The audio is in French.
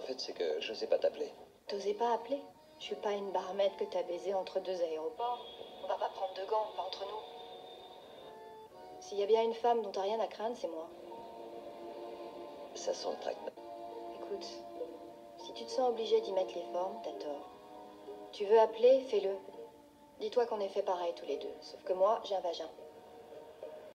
En fait, c'est que je sais pas t'appeler. T'osais pas appeler? Je suis pas une barmette que t'as baisée entre deux aéroports. On va pas prendre de gants, pas entre nous. S'il y a bien une femme dont t'as rien à craindre, c'est moi. Ça sent le trac. Écoute, si tu te sens obligé d'y mettre les formes, t'as tort. Tu veux appeler, fais-le. Dis-toi qu'on est fait pareil tous les deux, sauf que moi, j'ai un vagin.